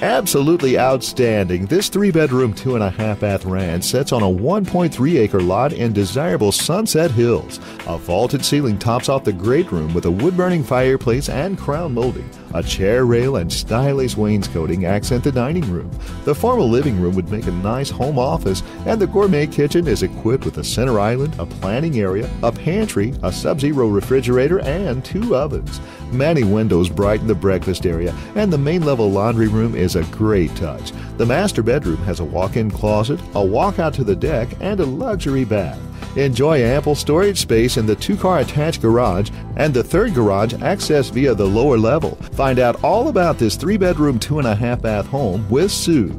Absolutely outstanding. This three bedroom, two and a half bath ranch sits on a 1.3 acre lot in desirable Sunset Hills. A vaulted ceiling tops off the great room with a wood burning fireplace and crown molding. A chair rail and stylish wainscoting accent the dining room. The formal living room would make a nice home office, and the gourmet kitchen is equipped with a center island, a planning area, a pantry, a sub zero refrigerator, and two ovens. Many windows brighten the breakfast area, and the main level laundry room is a great touch. The master bedroom has a walk in closet, a walkout to the deck, and a luxury bath. Enjoy ample storage space in the two car attached garage and the third garage accessed via the lower level. Find out all about this three bedroom, two and a half bath home with Sue.